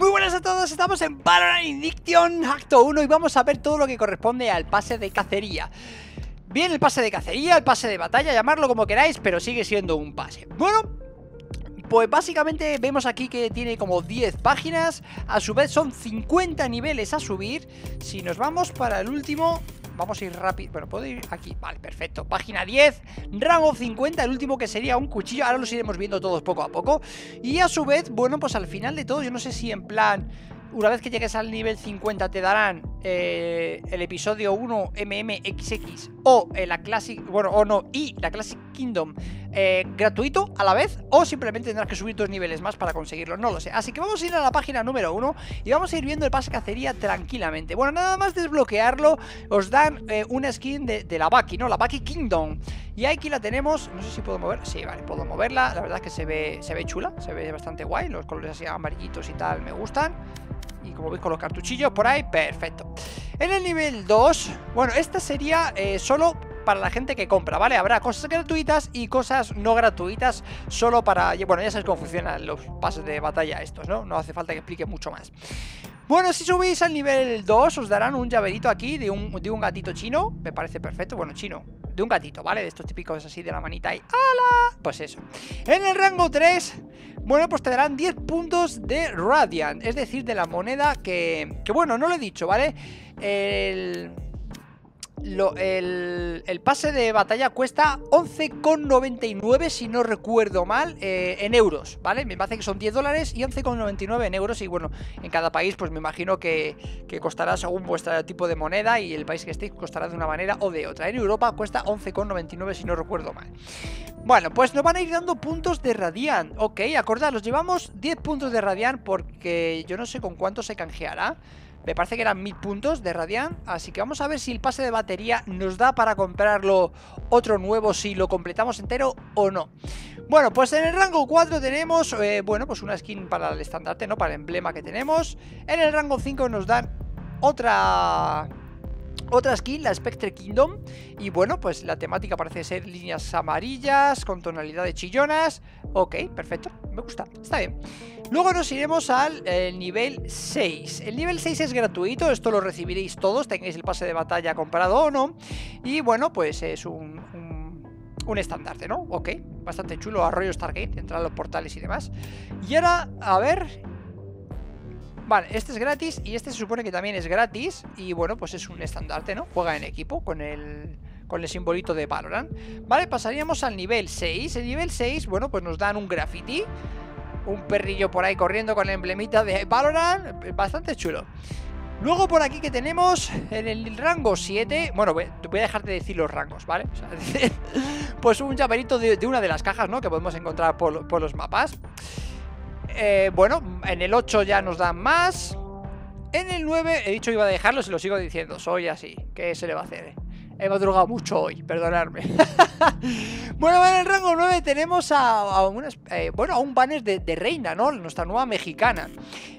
Muy buenas a todos, estamos en Valorant Indiction Acto 1 y vamos a ver todo lo que corresponde al pase de cacería. Bien, el pase de cacería, el pase de batalla, llamarlo como queráis, pero sigue siendo un pase. Bueno, pues básicamente vemos aquí que tiene como 10 páginas A su vez son 50 niveles a subir. Si nos vamos para el último Vamos a ir rápido, bueno, puedo ir aquí Vale, perfecto, página 10 Rango 50, el último que sería un cuchillo. Ahora los iremos viendo todos poco a poco. Y a su vez, bueno, pues al final de todo Yo no sé si en plan una vez que llegues al nivel 50 te darán eh, el episodio 1 MMXX o eh, la Classic, bueno, o no, y la Classic Kingdom eh, gratuito a la vez o simplemente tendrás que subir dos niveles más para conseguirlo, no lo sé. Así que vamos a ir a la página número 1 y vamos a ir viendo el pase cacería tranquilamente. Bueno, nada más desbloquearlo os dan una skin de, la Baki, ¿no? La Baki Kingdom. Y aquí la tenemos, no sé si puedo mover, sí, vale, puedo moverla, la verdad es que se ve, se ve chula, se ve bastante guay, los colores así amarillitos y tal me gustan y como veis con los cartuchillos por ahí, perfecto En el nivel 2, bueno, esta sería eh, solo para la gente que compra, ¿vale? Habrá cosas gratuitas y cosas no gratuitas solo para... Bueno, ya sabéis cómo funcionan los pases de batalla estos, ¿no? No hace falta que explique mucho más bueno, si subís al nivel 2 os darán un llaverito aquí de un, de un gatito chino Me parece perfecto, bueno, chino De un gatito, ¿vale? De estos típicos así de la manita y ¡Hala! Pues eso En el rango 3 bueno, pues te darán 10 puntos de Radiant, es decir, de la moneda que, que bueno, no lo he dicho, ¿vale? El el, pase de batalla cuesta 11,99 si no recuerdo mal eh, en euros, ¿vale? Me parece que son 10 dólares y 11,99 en euros y bueno, en cada país pues me imagino que, costará según vuestro tipo de moneda y el país que estéis costará de una manera o de otra. En Europa cuesta 11,99 si no recuerdo mal. Bueno, pues nos van a ir dando puntos de Radiant, ok, acordaros, llevamos 10 puntos de Radiant porque yo no sé con cuánto se canjeará. Me parece que eran 1000 puntos de Radiant Así que vamos a ver si el pase de batería nos da para comprarlo otro nuevo Si lo completamos entero o no Bueno, pues en el rango 4 tenemos eh, Bueno, pues una skin para el estandarte, ¿no? Para el emblema que tenemos En el rango 5 nos dan otra otra skin, la Spectre Kingdom. Y bueno, pues la temática parece ser líneas amarillas Con tonalidades chillonas. Ok, perfecto, me gusta, está bien. Luego nos iremos al eh, nivel 6 El nivel 6 es gratuito, esto lo recibiréis todos Tengáis el pase de batalla comprado o no. Y bueno, pues es un, un, estandarte, ¿no? Ok, bastante chulo, arroyo Stargate Entrar a los portales y demás. Y ahora, a ver Vale, este es gratis y este se supone que también es gratis Y bueno, pues es un estandarte, ¿no? Juega en equipo con el, con el simbolito de Valorant Vale, pasaríamos al nivel 6 El nivel 6, bueno, pues nos dan un graffiti Un perrillo por ahí corriendo con el emblemita de Valorant Bastante chulo Luego por aquí que tenemos en el rango 7 Bueno, voy a dejar de decir los rangos, ¿vale? pues un llaverito de, una de las cajas, ¿no? Que podemos encontrar por, por los mapas eh, bueno, en el 8 ya nos dan más En el 9 he dicho que iba a dejarlo Y lo sigo diciendo, soy así ¿Qué se le va a hacer? He madrugado mucho hoy, perdonadme Bueno, en el rango 9 tenemos a, eh, bueno, a un banner de, de, reina, ¿no? Nuestra nueva mexicana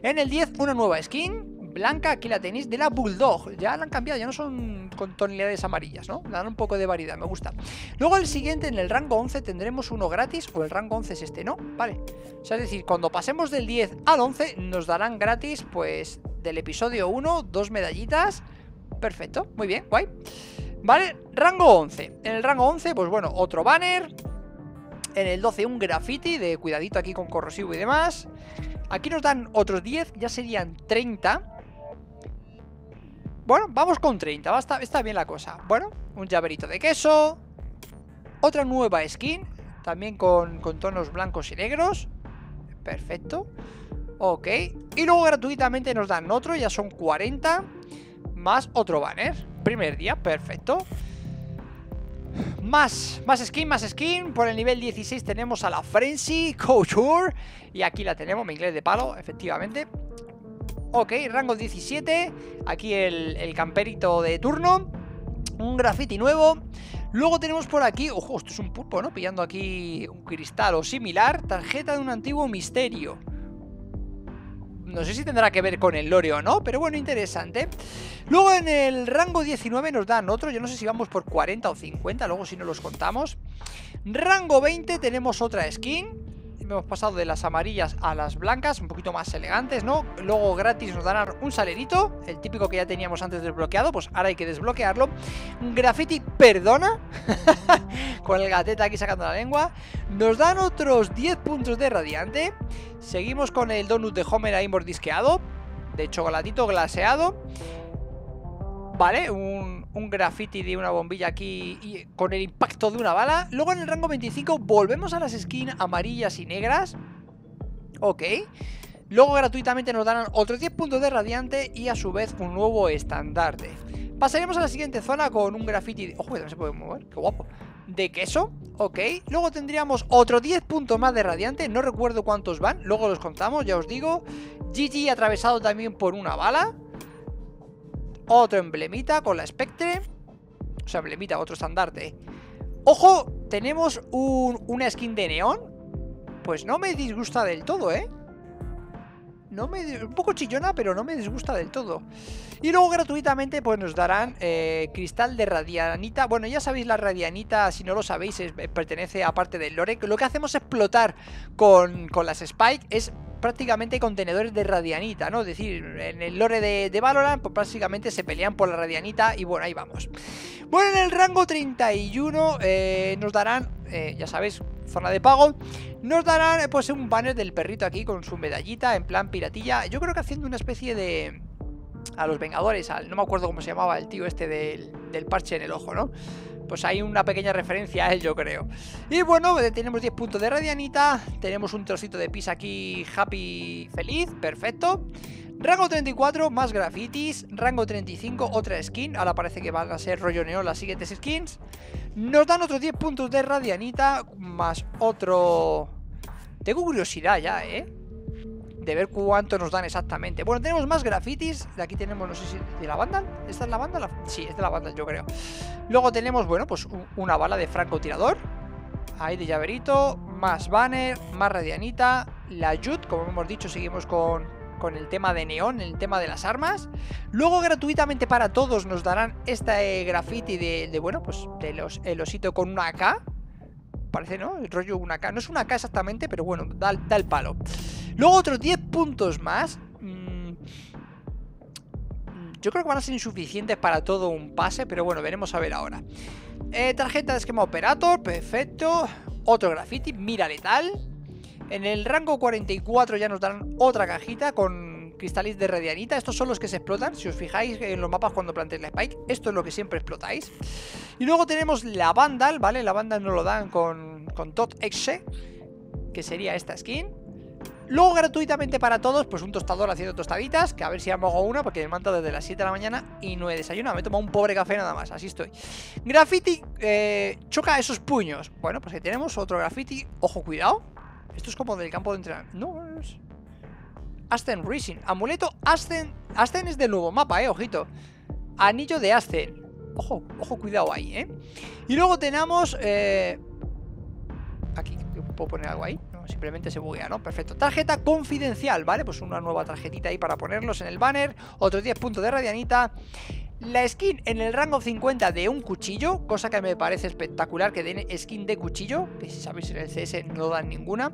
En el 10 una nueva skin blanca, aquí la tenéis, de la Bulldog. Ya la han cambiado, ya no son con tonalidades amarillas, ¿no? dan un poco de variedad, me gusta. Luego el siguiente, en el rango 11, tendremos uno gratis, o el rango 11 es este, ¿no? Vale. O sea, es decir, cuando pasemos del 10 al 11, nos darán gratis, pues, del episodio 1, dos medallitas. Perfecto, muy bien, guay. Vale, rango 11. En el rango 11, pues bueno, otro banner. En el 12 un graffiti de cuidadito aquí con corrosivo y demás. Aquí nos dan otros 10, ya serían 30. Bueno, vamos con 30, está, bien la cosa. Bueno, un llaverito de queso Otra nueva skin También con, tonos blancos y negros. Perfecto. Ok, y luego gratuitamente nos dan otro Ya son 40 Más otro banner. Primer día, perfecto. Más, más skin, más skin. Por el nivel 16 tenemos a la Frenzy Couture. Y aquí la tenemos, mi inglés de palo, efectivamente Ok, rango 17 Aquí el, camperito de turno. Un graffiti nuevo. Luego tenemos por aquí, ojo, esto es un pulpo, ¿no? Pillando aquí un cristal o similar. Tarjeta de un antiguo misterio. No sé si tendrá que ver con el lore o no, pero bueno, interesante. Luego en el rango 19 nos dan otro, yo no sé si vamos por 40 o 50, luego si no los contamos. Rango 20 tenemos otra skin, hemos pasado de las amarillas a las blancas, un poquito más elegantes, ¿no? Luego gratis nos darán un salerito, el típico que ya teníamos antes desbloqueado, pues ahora hay que desbloquearlo. Graffiti perdona, con el gateta aquí sacando la lengua. Nos dan otros 10 puntos de radiante. Seguimos con el donut de Homer ahí mordisqueado, de chocolatito glaseado. Vale, un, un graffiti de una bombilla aquí con el impacto de una bala. Luego en el rango 25 volvemos a las skins amarillas y negras. Ok. Luego gratuitamente nos darán otros 10 puntos de radiante y a su vez un nuevo estandarte. Pasaremos a la siguiente zona con un graffiti... De... ¡Ojo, también se puede mover! ¡Qué guapo! De queso, ok. Luego tendríamos otros 10 puntos más de radiante. No recuerdo cuántos van. Luego los contamos, ya os digo. GG atravesado también por una bala. Otro emblemita con la Spectre. O sea, emblemita, otro estandarte. ¡Ojo! Tenemos un, una skin de neón. Pues no me disgusta del todo, ¿eh? No me, un poco chillona, pero no me disgusta del todo. Y luego gratuitamente pues nos darán eh, cristal de radianita. Bueno, ya sabéis la radianita, si no lo sabéis, es, pertenece a parte del lore. Lo que hacemos explotar con, con las Spike es prácticamente contenedores de radianita, ¿no? Es decir, en el lore de, de Valorant, pues prácticamente se pelean por la radianita y bueno, ahí vamos. Bueno, en el rango 31 eh, nos darán, eh, ya sabéis, zona de pago, nos darán pues un banner del perrito aquí con su medallita en plan piratilla. Yo creo que haciendo una especie de... A los Vengadores, al, no me acuerdo cómo se llamaba el tío este del parche en el ojo, ¿no? Pues hay una pequeña referencia a él, yo creo. Y bueno, tenemos 10 puntos de radianita, tenemos un trocito de pis aquí, happy, feliz, perfecto. Rango 34, más grafitis. Rango 35, otra skin. Ahora parece que van a ser rollo neón las siguientes skins. Nos dan otros 10 puntos de radianita, más otro... Tengo curiosidad ya, ¿eh? De ver cuánto nos dan exactamente. Bueno, tenemos más grafitis. De aquí tenemos, no sé si de la banda. ¿Esta es la banda? Sí, es de la banda, yo creo. Luego tenemos, bueno, pues una bala de francotirador. Ahí de llaverito. Más banner, más radianita. La Yut, como hemos dicho, seguimos con, con el tema de neón, el tema de las armas. Luego gratuitamente para todos nos darán este graffiti de, bueno, pues de los, el osito con una AK. Parece, ¿no? El rollo una AK. No es una AK exactamente, pero bueno, da, da el palo. Luego otros 10 puntos más. Mm, yo creo que van a ser insuficientes para todo un pase, pero bueno, veremos a ver ahora. Eh, tarjeta de esquema operator, perfecto. Otro graffiti, mira letal. En el rango 44 ya nos darán otra cajita con cristales de radianita. Estos son los que se explotan. Si os fijáis en los mapas cuando planteáis la Spike, esto es lo que siempre explotáis. Y luego tenemos la Vandal, ¿vale? La Vandal nos lo dan con, con Tot Exe, que sería esta skin. Luego gratuitamente para todos, pues un tostador haciendo tostaditas, que a ver si hago una porque me mando desde las 7 de la mañana y no he desayunado, me he tomado un pobre café nada más, así estoy. Graffiti, eh, choca esos puños. Bueno, pues ahí tenemos otro graffiti, ojo, cuidado. Esto es como del campo de entrenamiento. No, es... Aston Racing, amuleto Aston, Aston es del nuevo mapa, eh, ojito. Anillo de Aston. Ojo, ojo, cuidado ahí, eh. Y luego tenemos... Eh... Aquí, ¿puedo poner algo ahí? simplemente se buguea, ¿no? Perfecto. Tarjeta confidencial, ¿vale? Pues una nueva tarjetita ahí para ponerlos en el banner. Otros 10 puntos de radianita. La skin en el rango 50 de un cuchillo, cosa que me parece espectacular que den skin de cuchillo, que si sabéis en el CS no dan ninguna.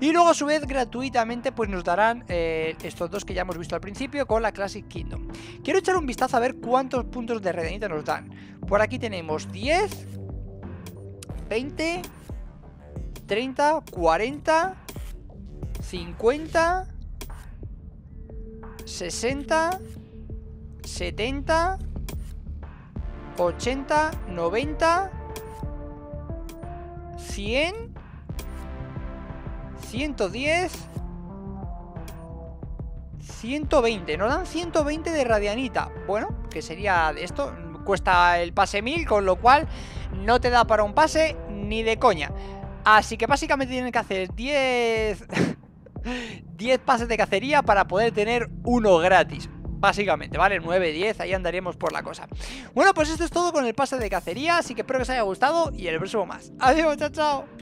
Y luego a su vez gratuitamente pues nos darán eh, estos dos que ya hemos visto al principio con la Classic Kingdom. Quiero echar un vistazo a ver cuántos puntos de radianita nos dan. Por aquí tenemos 10, 20, 30, 40, 50, 60, 70, 80, 90, 100, 110, 120. Nos dan 120 de radianita. Bueno, que sería esto. Cuesta el pase 1000, con lo cual no te da para un pase ni de coña. Así que básicamente tienen que hacer 10... 10 pases de cacería para poder tener uno gratis Básicamente, ¿vale? 9, 10, ahí andaríamos por la cosa. Bueno, pues esto es todo con el pase de cacería Así que espero que os haya gustado y el próximo más. Adiós, chao, chao